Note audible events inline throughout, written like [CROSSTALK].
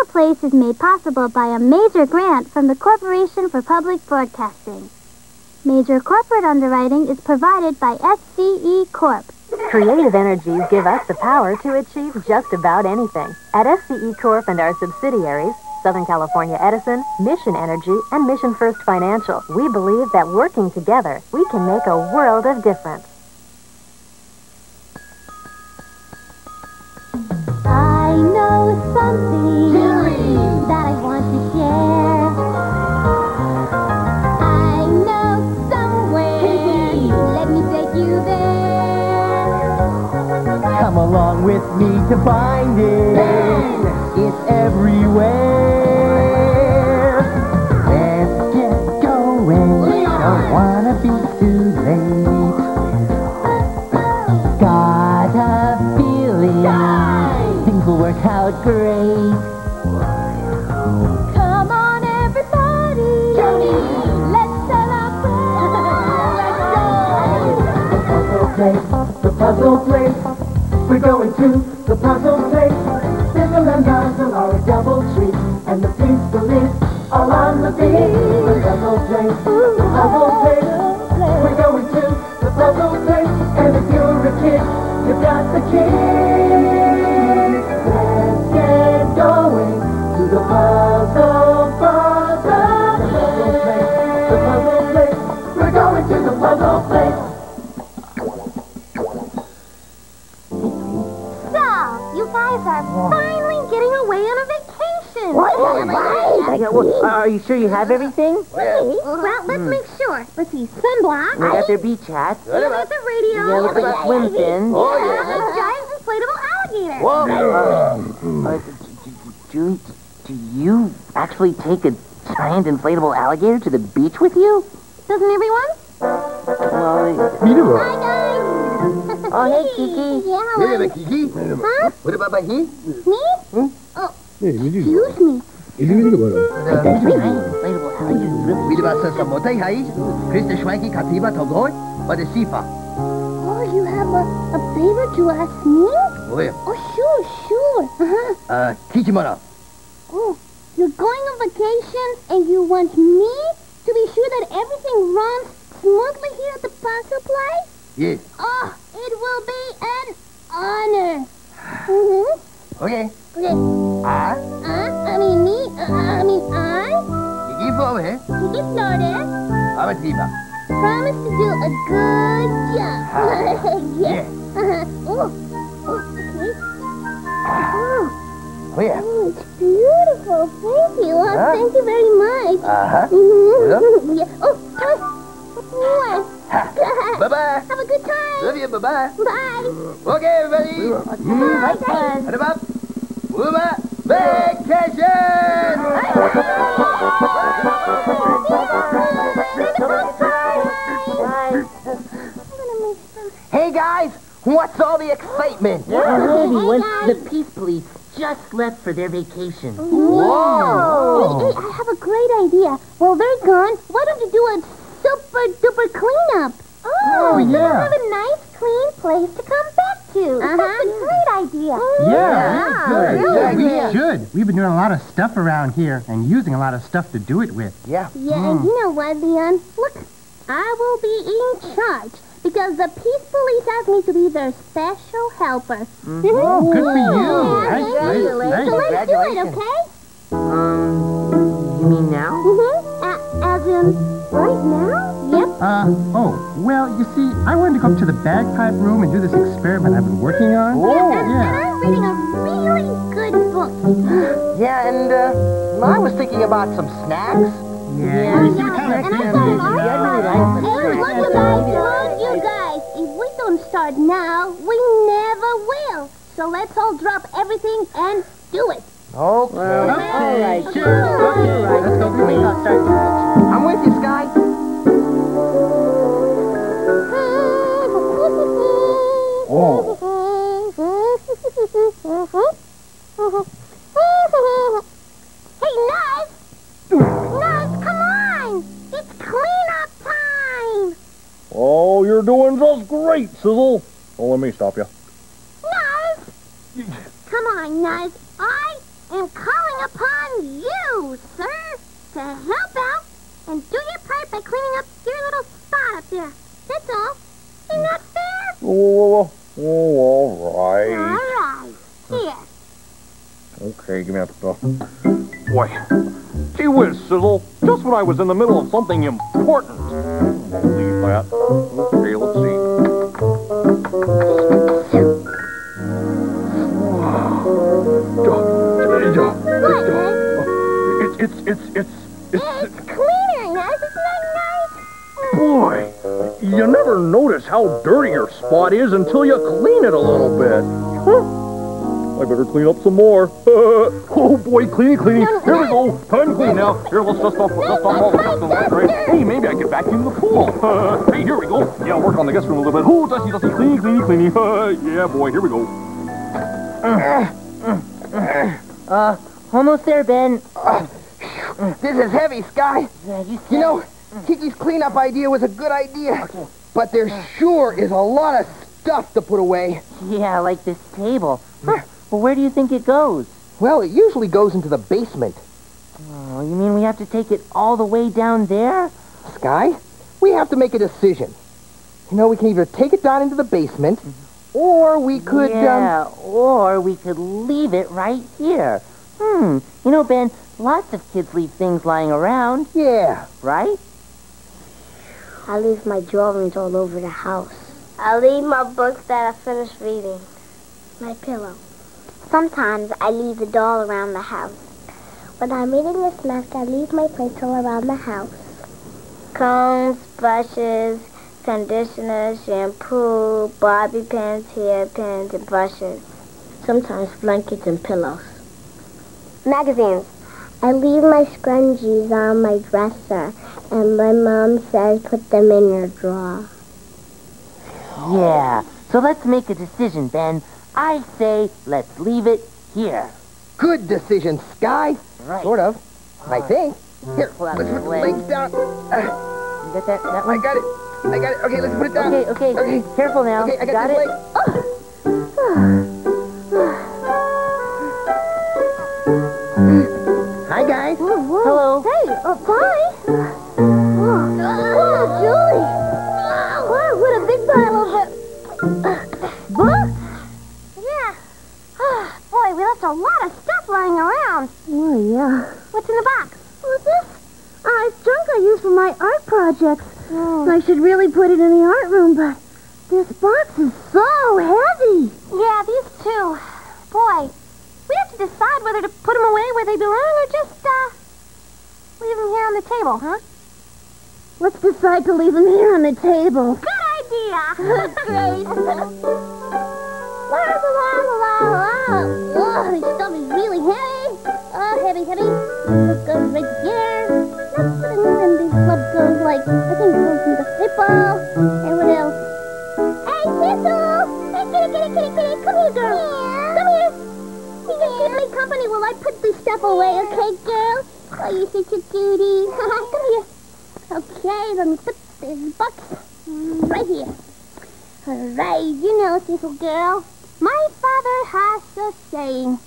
Puzzle Place is made possible by a major grant from the Corporation for Public Broadcasting. Major corporate underwriting is provided by SCE Corp. Creative energies give us the power to achieve just about anything. At SCE Corp and our subsidiaries, Southern California Edison, Mission Energy, and Mission First Financial, we believe that working together, we can make a world of difference. I know something along with me to find it. It's everywhere. Let's get going. Don't wanna be too late. Got a feeling things will work out great. Come on, everybody. Let's celebrate. Let's go. The puzzle place, the puzzle place. We're going to the puzzle place. Sizzle and nuzzle are a double treat, and the peaceful is all on the beat. The puzzle place, the puzzle place. We're going to the puzzle place, and if you're a kid, you've got the key. Guys finally getting away on a vacation. Yeah, well, are you sure you have everything? Well, let's make sure. Let's see, sunblock. They got their beach hats. You got the radio. Yeah, looks like swim fins. and a giant inflatable alligator. Uh, d- d- do, do you actually take a giant inflatable alligator to the beach with you? Doesn't everyone? Well, Hi, guys. Oh, hey, Kiki. Yeah, hello. Kiki. Huh? What about my he? Me? Oh, excuse me. giant inflatable alligator. Really? Wie was das Motai hai? Christa Schwanki Katiba Togoi? Oder Sifa? Oh, you have a, a favor to ask me? Oh yeah. Oh, sure, sure. Uh-huh. Uh, Kichimara. Oh, you're going on vacation and you want me to be sure that everything runs smoothly here at the puzzle place? Yes. Oh, it will be an honor. Mm-hmm. Okay. Okay. Ah, Uh, I mean me. Uh, I mean I. Kiki for eh? To get started, Apa tiba? promise to do a good job. [LAUGHS] yes. Uh-huh. Oh, oh, okay. Oh, Oh yeah. oh, it's beautiful. Thank you. Oh, Huh? thank you very much. Uh-huh. Mm-hmm. [LAUGHS] yeah. Oh, come. Mwah. Bye bye. Have a good time. Love you. Bye bye. Bye. Okay, everybody. Bye, guys. What about? Uma vacation. Bye. Bye. I'm going to make some. Hey guys, what's all the excitement? Already, Hey, once guys. the Piece Police just left for their vacation. Whoa! Hey, hey, I have a great idea. While they're gone, why don't you do a super duper cleanup? Oh, so we'll have a nice clean place to come back to. That's a great idea. Yeah, really good. good. we should. We've been doing a lot of stuff around here and using a lot of stuff to do it with. Yeah. Yeah, and you know what, Leon? Look, I will be in charge because the Piece Police asked me to be their special helper. Oh, good for you. Yeah, Nice, thank nice, you. nice. So let's do it, okay? Um, you mean now? Mm-hmm. A- as in, right now? Yep. Uh, oh, well, you see, I wanted to go up to the bagpipe room and do this experiment I've been working on. And, and Yeah. I'm reading a really good book. [GASPS] Yeah, and uh, I was thinking about some snacks. Yeah, you see what kind of And I thought it is, of our you? Hey, look, you guys, look, you guys. If we don't start now, we never will. So let's all drop everything and do it. Okay. All right. Sure. Okay, let's go clean. I'll start the kitchen. I'm with you, Skye. Hey, Nuz! Nuz, come on! It's cleanup time! Oh, you're doing just great, Sizzle. Oh, let me stop you. Nuz! Come on, Nuz. I am calling upon you, sir, to help out and do your part by cleaning up your little spot up there. That's all. Isn't that fair? Oh, oh, all All right. right. Here. Okay, give me that stuff. Boy, gee whiz, Sizzle. Just when I was in the middle of something important. Leave that. Okay, let's see. [SIGHS] It's, It's it's, you never notice how dirty your spot is until you clean it a little bit. Huh. I better clean up some more. [LAUGHS] oh boy, cleaning, cleaning. Here we go. Time to clean now. Here, let's dust off, dust off all the dust on the right. Hey, maybe I can vacuum the pool. [LAUGHS] hey, here we go. Yeah, I'll work on the guest room a little bit. Oh, dusty, dusty, cleaning, cleaning, cleaning. [LAUGHS] yeah, boy, here we go. Uh, almost there, Ben. This is heavy, Skye. Yeah, you You know, Kiki's cleanup idea was a good idea. But there sure is a lot of stuff to put away. Yeah, like this table. Huh. Well, where do you think it goes? Well, it usually goes into the basement. Oh, you mean we have to take it all the way down there? Skye, we have to make a decision. You know, we can either take it down into the basement, or we could, um... yeah, or we could leave it right here. Hmm. You know, Ben, lots of kids leave things lying around, Yeah. right? I leave my drawings all over the house. I leave my books that I finished reading. My pillow. Sometimes I leave a doll around the house. When I'm reading a snack, I leave my plates all around the house. Combs, brushes, conditioner, shampoo, bobby pins, hairpins, and brushes. Sometimes blankets and pillows. Magazines. I leave my scrunchies on my dresser, and my mom says put them in your drawer. Yeah. So let's make a decision, Ben. I say let's leave it here. Good decision, Skye. Right. Sort of. I think. Here, Pull out let's the put the leg. legs down. Uh, You got that, that I one? got it. I got it. Okay, let's put it down. Okay, okay. Okay. Careful now. Okay, I got, got this it? leg. Hi, around. Oh, yeah. What's in the box? What's this? Uh, it's junk I use for my art projects. I should really put it in the art room, but this box is so heavy. Yeah, these two. Boy, we have to decide whether to put them away where they belong or just, uh, leave them here on the table, huh? Let's decide to leave them here on the table. Good idea. [LAUGHS] Great. [LAUGHS] la, la, la, la, la. I think it goes in the hippo. And what else? Hey, Thistle! Hey, kitty, kitty, kitty, kitty, come here, girl. Come here. You can keep me company while I put this stuff away, okay, girl? Oh, you're such a cutie. [LAUGHS] come here. Okay, let me put this box right here. All right, you know, Thistle girl. My father has a saying.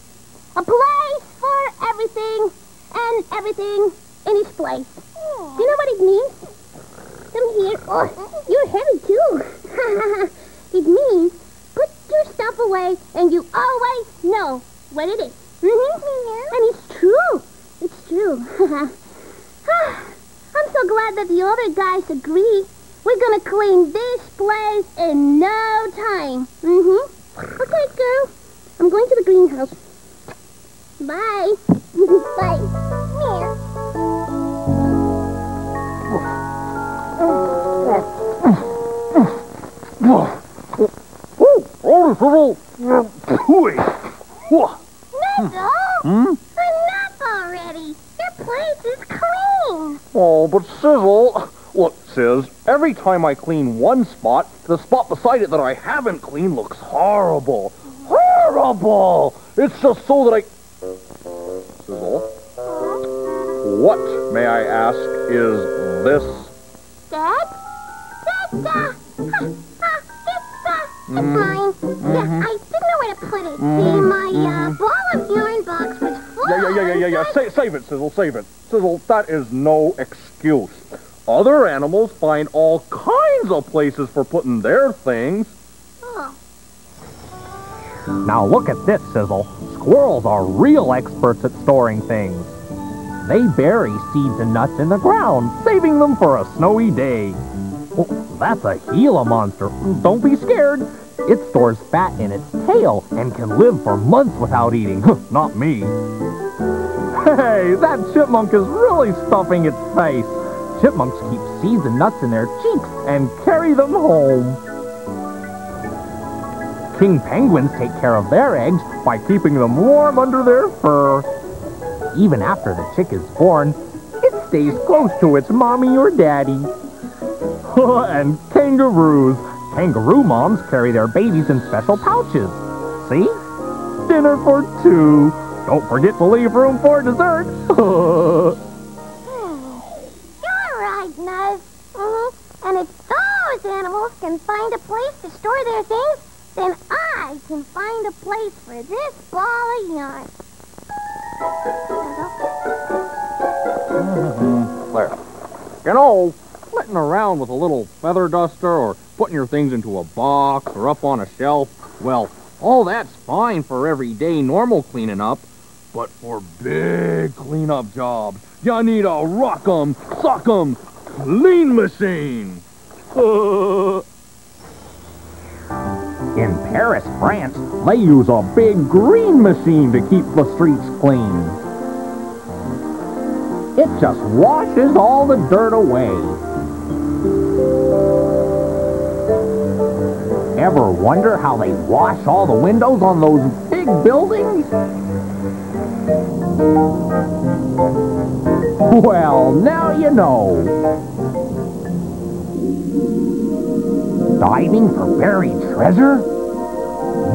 A place for everything and everything in its place. Do you know what it means? Come here. Oh, you're heavy too. [LAUGHS] it means put your stuff away and you always know what it is. Mm-hmm. And it's true. It's true. [SIGHS] I'm so glad that the other guys agree. We're gonna clean this place in no time. Mm-hmm. Okay, girl. I'm going to the greenhouse. Bye. [LAUGHS] Bye. Meow. Sizzle. Hooey. Whoa. Hmm? Enough already. Your place is clean. Oh, but Sizzle. Look, Sizz, every time I clean one spot, the spot beside it that I haven't cleaned looks horrible. Horrible! It's just so that I... Sizzle, what, may I ask, is this? Dad? That's, uh, huh, uh, it's, uh, it's mine. Uh, ball of yarn box was full. Yeah, yeah, yeah, yeah, yeah, yeah. yeah, sa- save it, Sizzle, save it. Sizzle, that is no excuse. Other animals find all kinds of places for putting their things. Oh. Now look at this, Sizzle. Squirrels are real experts at storing things. They bury seeds and nuts in the ground, saving them for a snowy day. Oh, that's a Gila monster. Don't be scared. It stores fat in its tail and can live for months without eating. [LAUGHS] Not me. Hey, that chipmunk is really stuffing its face. Chipmunks keep seeds and nuts in their cheeks and carry them home. King penguins take care of their eggs by keeping them warm under their fur. Even after the chick is born, it stays close to its mommy or daddy. [LAUGHS] and kangaroos. Kangaroo moms carry their babies in special pouches. See? Dinner for two. Don't forget to leave room for dessert. [LAUGHS] You're right, Nuz. Mm-hmm. And if those animals can find a place to store their things, then I can find a place for this ball of yarn. [LAUGHS] There. You know, flitting around with a little feather duster or putting your things into a box or up on a shelf, well, all that's fine for everyday normal cleaning up. But for big cleanup jobs, you need a rock'em, sock'em, clean machine. [LAUGHS] In Paris, France, they use a big green machine to keep the streets clean. It just washes all the dirt away. Ever wonder how they wash all the windows on those big buildings? Well, now you know. Diving for buried treasure?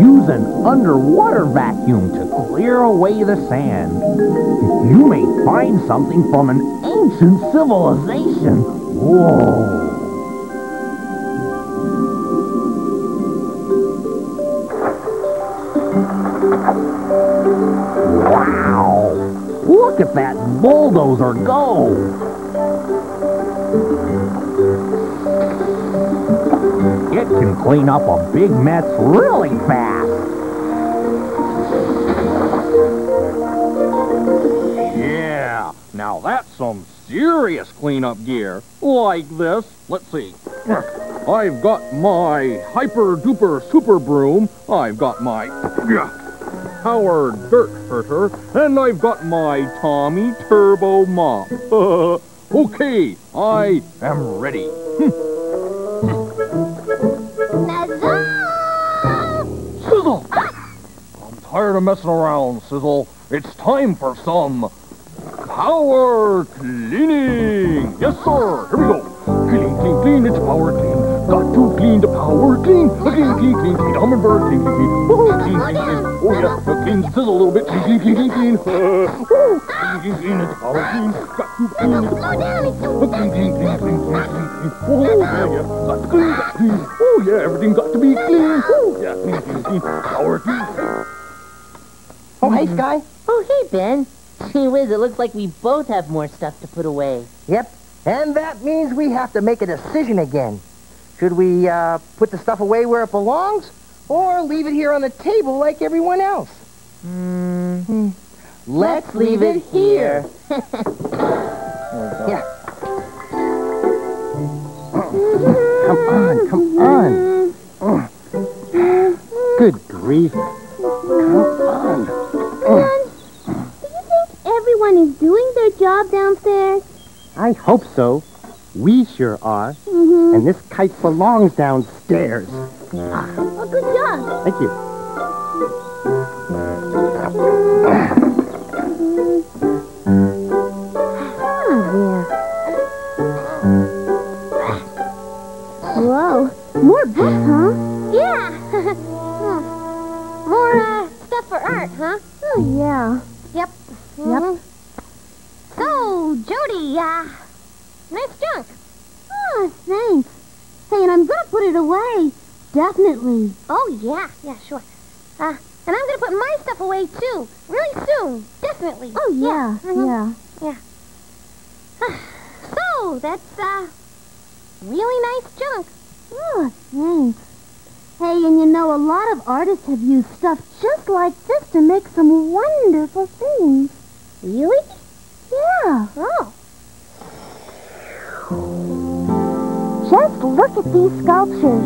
Use an underwater vacuum to clear away the sand. You may find something from an ancient civilization. Whoa. Wow! Look at that bulldozer go! It can clean up a big mess really fast. Yeah, now that's some serious cleanup gear. Like this. Let's see. I've got my hyper duper super broom. I've got my yeah, power dirt herter. And I've got my Tommy Turbo mop. [LAUGHS] okay, I am ready. Sizzle! I'm tired of messing around, Sizzle. It's time for some power cleaning. Yes, sir. Here we go. Clean, clean, clean. It's power clean. Got to clean the power clean. Clean, clean, clean, clean. Hummingbird, clean, clean, clean. Woo, clean, clean, clean. Oh, yeah. Uh, Clean the sizzle a little bit. Clean, clean, clean, clean, clean. Woo. Clean, clean, clean. It's power clean. Got to clean the Slow down, it's so uh, Clean, clean, clean, clean, clean, clean, clean. Oh, yeah, yeah. Got to clean, got to clean. Oh, yeah. Everything got to be clean. Oh, yeah. Clean, clean, clean. Power clean. Oh, hey, Skye. Oh, hey, Ben. Gee whiz, it looks like we both have more stuff to put away. Yep. And that means we have to make a decision again. Should we uh, put the stuff away where it belongs, or leave it here on the table like everyone else? Hmm. Let's leave it here. [LAUGHS] yeah. Come on, come on. Good grief. Come on. Do you think everyone is doing their job downstairs? I hope so. We sure are. Mm-hmm. And this kite belongs downstairs. Oh, good job. Thank you. Whoa. More books, huh? Yeah. Hmm. [LAUGHS] More, uh, stuff for art, huh? Oh, yeah. Yep. Yep. So, Jody, uh, nice junk. Oh, thanks. Hey, and I'm gonna put it away. Definitely. Oh, yeah. Yeah, sure. Uh, And I'm gonna put my stuff away too. Really soon. Definitely. Oh, yeah, mhm. yeah. [SIGHS] So, that's, uh, really nice junk. Oh, thanks. Hey, and you know, a lot of artists have used stuff just like this to make some wonderful things. Really? Yeah. Oh. Just look at these sculptures.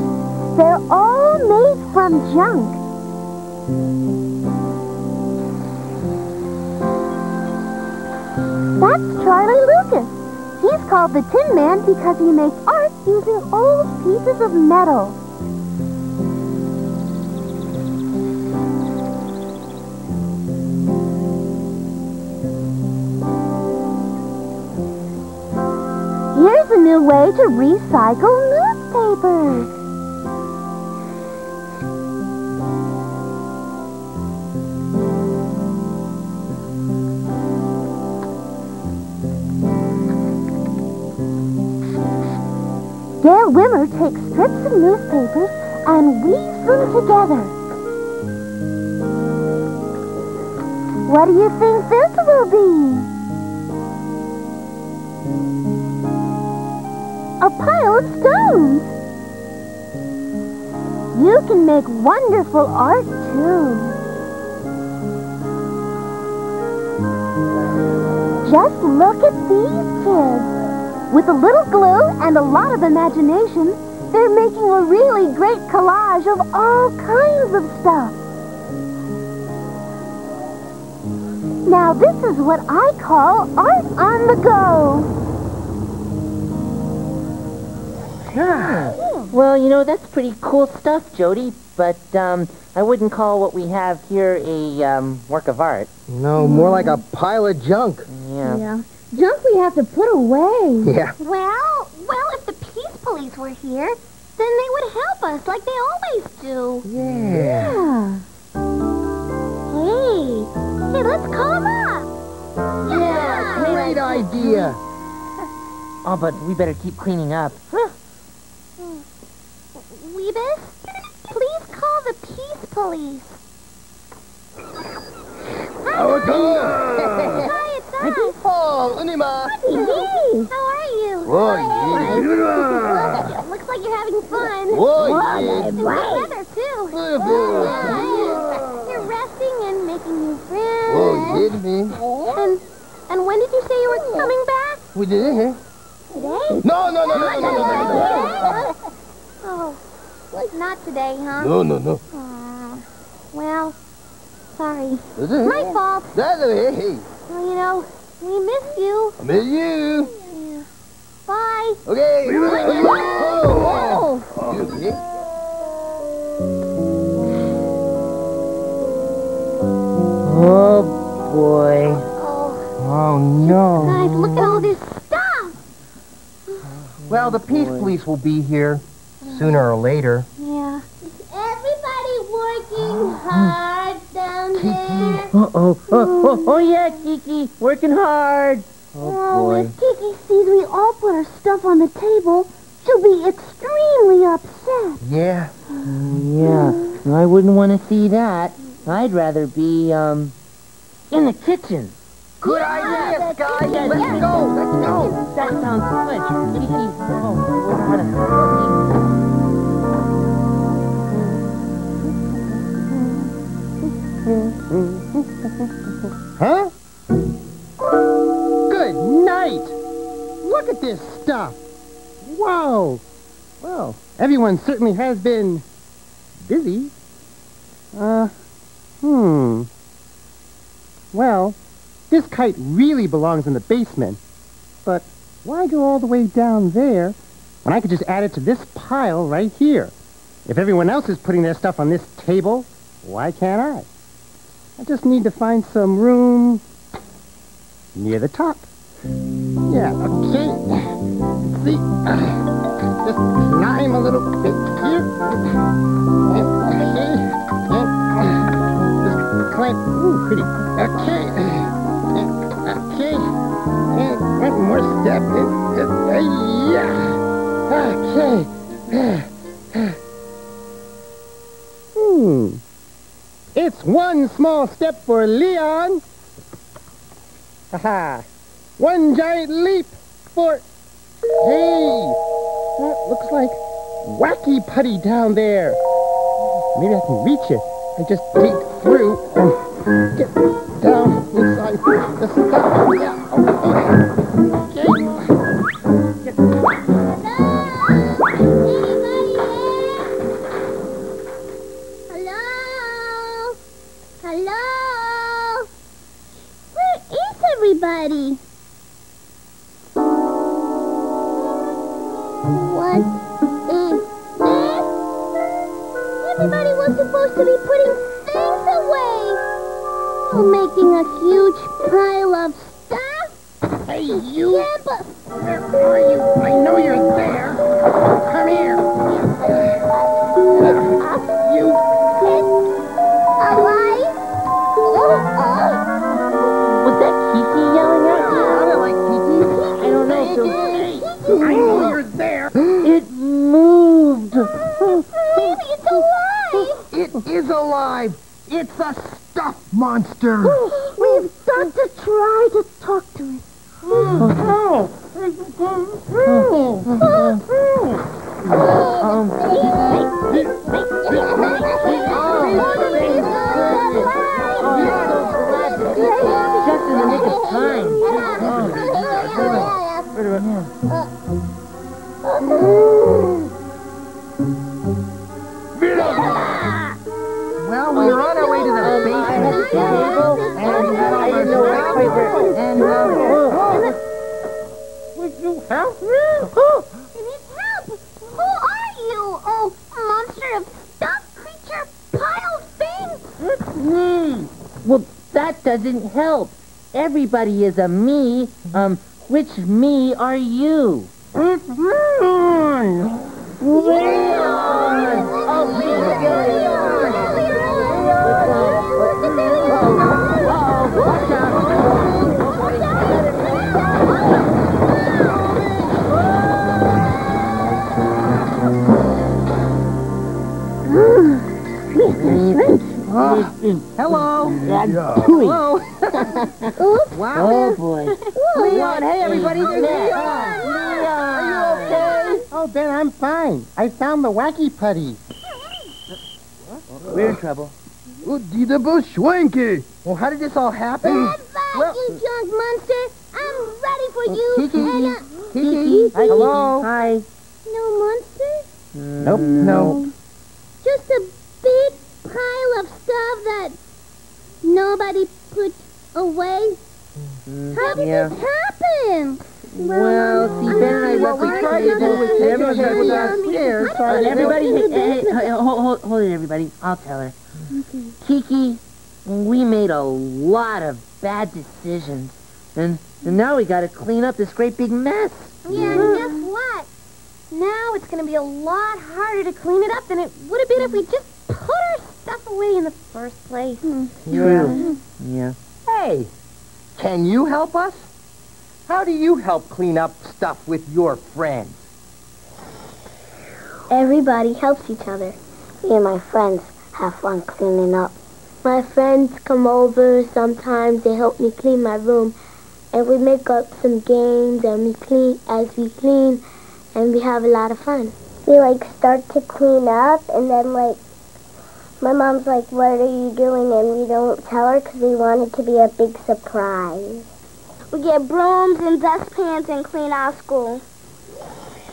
They're all made from junk. That's Charlie Lucas. He's called the Tin Man because he makes art using old pieces of metal. Way to recycle newspapers. Gail Wimmer takes strips of newspapers and weaves them together. What do you think this will be? A pile of stones. You can make wonderful art too. Just look at these kids. With a little glue and a lot of imagination, they're making a really great collage of all kinds of stuff. Now this is what I call art on the go. Well, you know, that's pretty cool stuff, Jody, but um, I wouldn't call what we have here a um, work of art. No, more like a pile of junk. Yeah. Yeah. Junk we have to put away. Yeah. Well, well, if the Piece Police were here, then they would help us like they always do. Yeah. Yeah. Hey, hey, let's call them up. Yeah, great idea. [LAUGHS] Oh, but we better keep cleaning up. [LAUGHS] Weebus, please call the Piece Police. Oh, Hi, it's us. Oh, Unima. How are you? Yeah. Looks like you're having fun. Yeah. It's good weather, too. Yeah, You're resting and making new friends. Oh, yeah. And, and when did you say you were coming back? We did huh? Today? No, no, no, no, no, no, no, no, Oh, not today, huh? no. No, no, no. Aw, well, sorry. That's it. My fault. That's it. Hey, Well, you know, we miss you. I miss you. Yeah. Bye. Okay. Oh, oh. Oh. You okay? Oh, boy. Oh, Oh, no. guys, look at all this stuff. Well, the peace oh, police will be here sooner or later. Yeah. Is everybody working hard down there? Uh-oh. Oh, oh, oh, yeah, Kiki. Working hard. Oh, if Kiki sees we all put our stuff on the table, she'll be extremely upset. Yeah. [SIGHS] Yeah, I wouldn't want to see that. I'd rather be, um, in the kitchen. Good idea, Skye. Let's go. Let's go. That sounds good. Kiki, oh, we're gonna... Huh? Good night! Look at this stuff! Whoa! Well, everyone certainly has been busy. Uh, hmm. Well, this kite really belongs in the basement. But why go all the way down there when I could just add it to this pile right here? If everyone else is putting their stuff on this table, why can't I? I just need to find some room near the top. Yeah, okay. See. [CLEARS THROAT] Just climb a little bit here. Okay. And uh, just climb. Ooh, pretty. Okay. And, okay. And one more step. And, and, uh, yeah. Okay. One small step for Leon. Haha. One giant leap for... Hey! That looks like Wacky Putty down there. Maybe I can reach it. I just dig through and get down inside the stuff. Yeah. Oh, okay. Hello? Where is everybody? What is this? Everybody was supposed to be putting things away. You're making a huge pile of stuff. Hey, you! Yeah, but Where are you? Alive. It's a stuffed monster. [GASPS] [LAUGHS] that doesn't help. Everybody is a me. Um, which me are you? It's Leon. Leon! Oh, hello. Wow. Oh boy. Leon, hey everybody, there's Leon. Are you okay? Oh, Ben, I'm fine. I found the wacky putty. We're in trouble. Well, how did this all happen? Goodbye, Well- you junk monster. I'm ready for you. Kiki. And, uh, Kiki, Hi, hello. Hi. no monster? Nope. No. Just a big pile of stuff that nobody put away. Mm-hmm. How did yeah. this happen? Well, see, Ben and I What we tried to do was take Everybody- everybody downstairs. Tried Everybody, hey, hey, hold, hold, hold it, everybody. I'll tell her. Kiki, we made a lot of bad decisions. And, and now we gotta clean up this great big mess. Yeah, and guess what? Now it's going to be a lot harder to clean it up than it would have been if we just put our stuff away in the first place. True. Yeah. Hey, can you help us? How do you help clean up stuff with your friends? Everybody helps each other. Me and my friends have fun cleaning up. My friends come over sometimes. They help me clean my room. And we make up some games and we clean as we clean and we have a lot of fun. We like start to clean up and then like my mom's like, what are you doing? And we don't tell her because we want it to be a big surprise. We get brooms and dustpans and clean our school.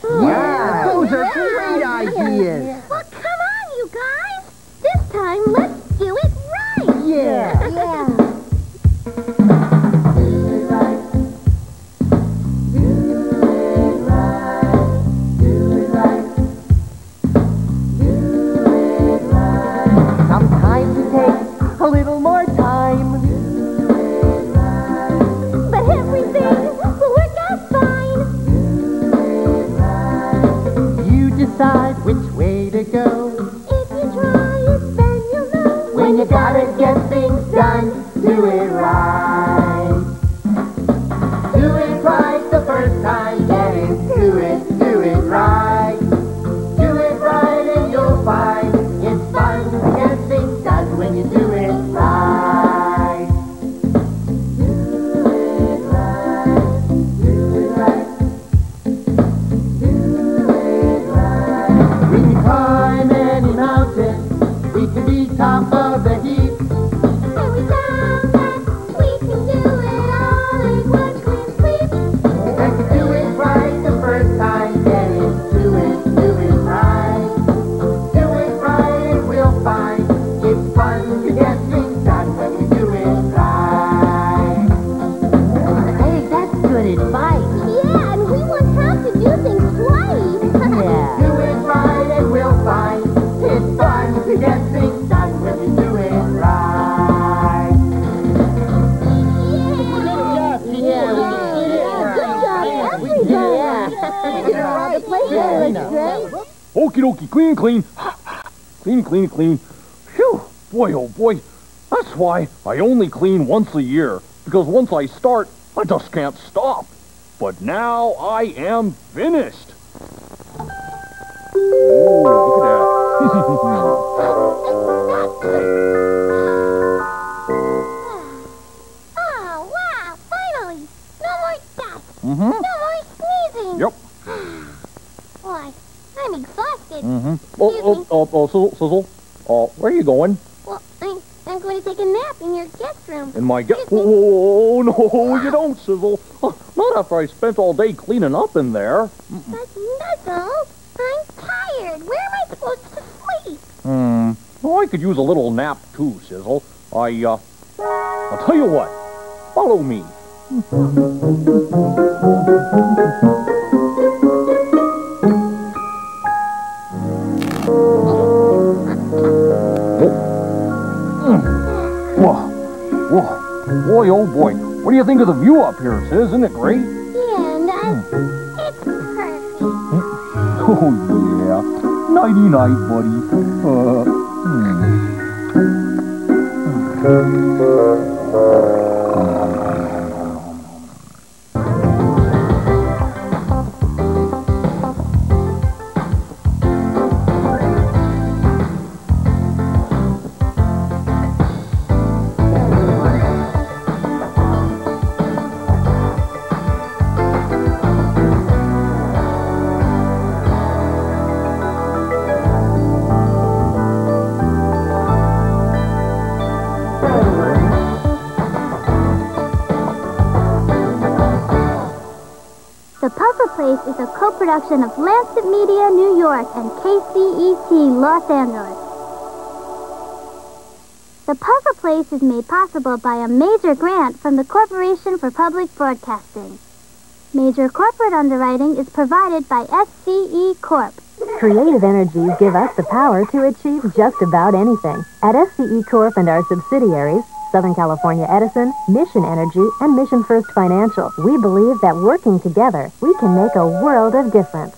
Yeah, those are great ideas. Well, come on, you guys. This time, let's do it right. Yeah. Yeah. The place looks great. Okie dokie, clean, clean. clean, clean, clean. Phew, boy, oh boy. That's why I only clean once a year. Because once I start, I just can't stop. But now I am finished. Oh, look Oh, [LAUGHS] Mm-hmm. Oh, oh, oh, oh, Sizzle, Sizzle. Oh, where are you going? Well, I'm, I'm going to take a nap in your guest room. In my guest... Oh, no, [LAUGHS] you don't, Sizzle. Oh, not after I spent all day cleaning up in there. But Nuzzle, I'm tired. Where am I supposed to sleep? Hmm. Oh, I could use a little nap too, Sizzle. I, uh... I'll tell you what. Follow me. Boy, oh boy. What do you think of the view up here, Sis? Isn't it great? Yeah, and uh, it's perfect. [LAUGHS] Oh, yeah. Nighty-night, buddy. Uh, hmm. The Puzzle Place is a co-production of Lancit Media, New York, and KCET, Los Angeles. The Puzzle Place is made possible by a major grant from the Corporation for Public Broadcasting. Major corporate underwriting is provided by SCE Corp. Creative energies give us the power to achieve just about anything. At SCE Corp and our subsidiaries, Southern California Edison, Mission Energy, and Mission First Financial. We believe that working together, we can make a world of difference.